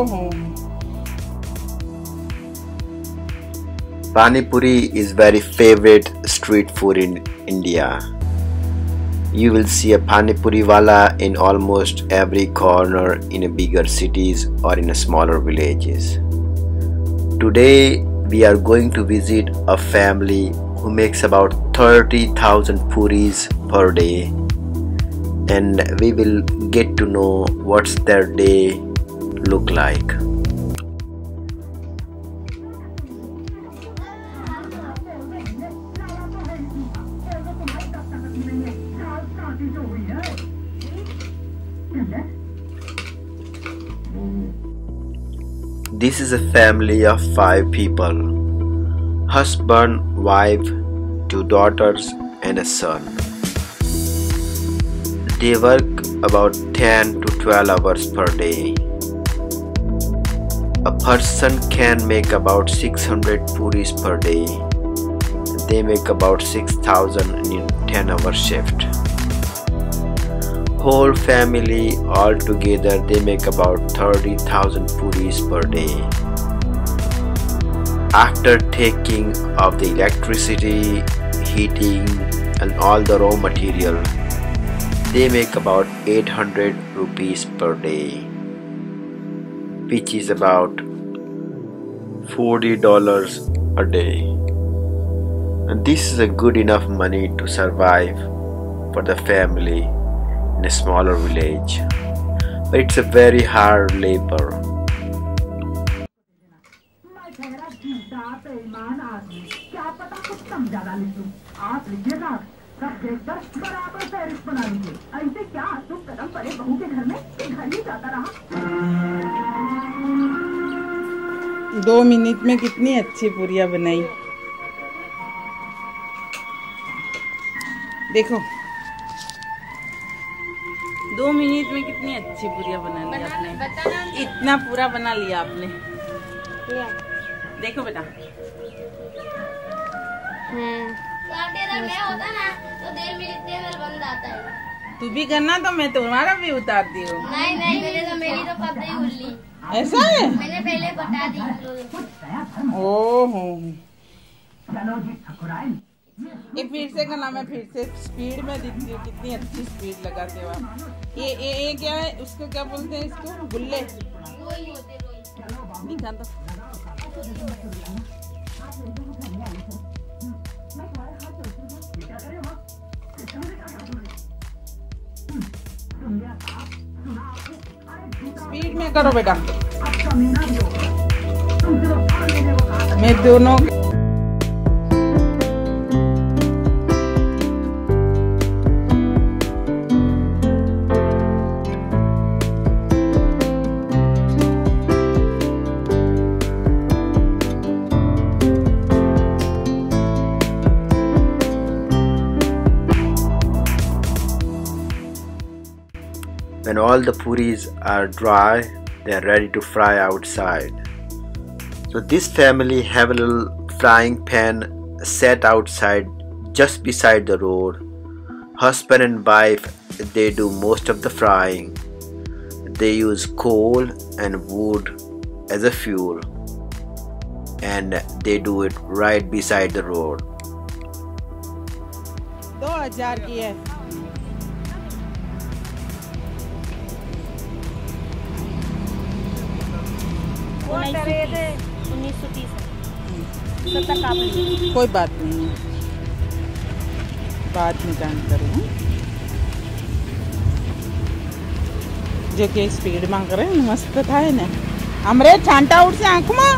Mm-hmm. ओहो Pani Puri is very favorite street food in India. You will see a Pani Puri wala in almost every corner in bigger cities or in a smaller villages. Today we are going to visit a family who makes about 30,000 puris per day and we will get to know what's their day look like. This is a family of five people husband, wife, two daughters, and a son. They work about 10 to 12 hours per day. A person can make about 600 puris per day. They make about 6000 in 10 hour shift whole family all together they make about 30,000 puris per day. After taking of the electricity, heating and all the raw material, they make about 800 rupees per day, which is about $40 a day. And this is a good enough money to survive for the family in a smaller village. But it's a very hard labor. सब देखकर बराबर फहरिस्त बना लीजिए ऐसे क्या तुम कदम पड़े बहू के घर में? कि घर ही जाता रहा। दो मिनट में कितनी अच्छी पूरियाँ बनाई। देखो। दो मिनट में कितनी अच्छी पूरिया बना ली आपने। इतना पूरा बना लिया आपने। देखो बेटा। टेलर में होता ना तो देर में है। तू भी करना तो मैं तुम्हारा भी उतारती हूँ। नहीं नहीं मैंने तो मेरी तो कब ही उल्ली ऐसा है? मैंने पहले बता दी। ओहो। जी ठकुराइन ये फिर से करना मैं फिर से स्पीड में दिखती हूँ कितनी अच्छी स्पीड लगाते हो ये ये ये क्या है? उसको क्या बोलते हैं इसको? गुल्ले। होते दो स्पीड में करो बेटा। मैं दोनों When all the puris are dry, they are ready to fry outside. So this family have a little frying pan set outside just beside the road. Husband and wife they do most of the frying. They use coal and wood as a fuel and they do it right beside the road. उन्नीस सौ तीस। कोई बात नहीं। बाद में जान करूँ। जो कि स्पीड मांग रहे हैं मस्त था है ना अमरे छांटा उठ से आँख में।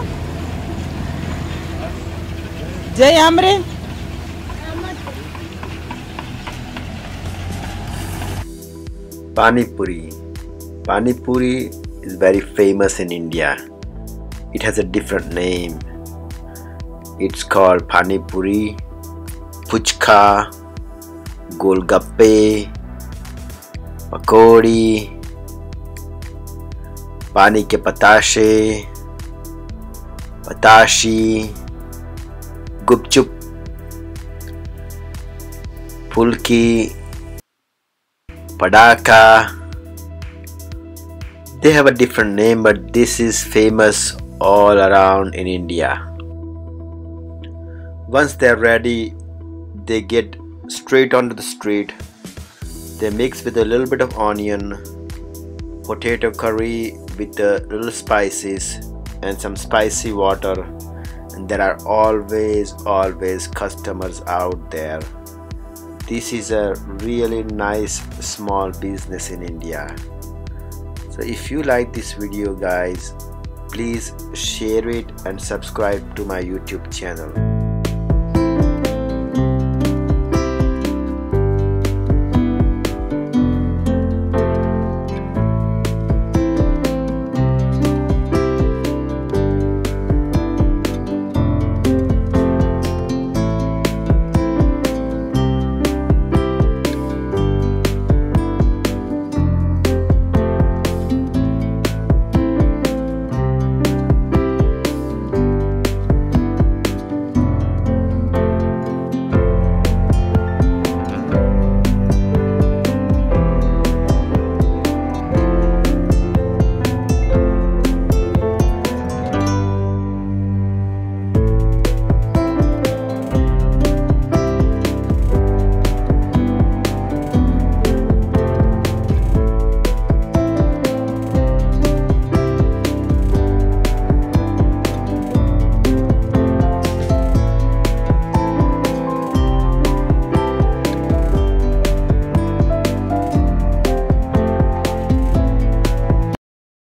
जय अमरे। Pani Puri. Pani Puri is very famous in India. it has a different name. It's called pani puri puchka golgappe pakodi pani ke patashe patashi gupchup pulki padaka. They have a different name but this is famous all around in India. Once they're ready they get straight onto the street. They mix with a little bit of onion potato curry with a little spices and some spicy water. And there are always always customers out there. This is a really nice small business in India. So if you like this video guys please share it and subscribe to my YouTube channel